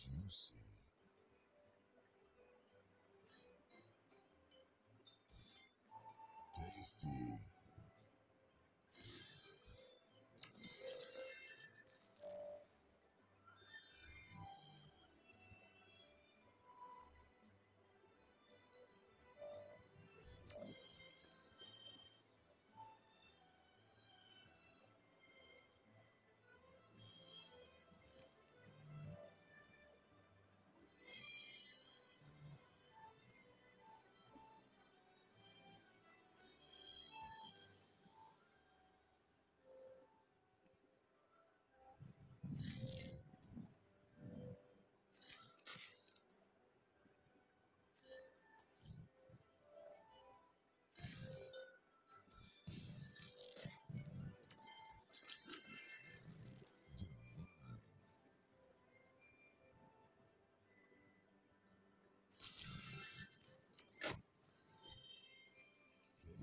juicy. Tasty.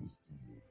destiny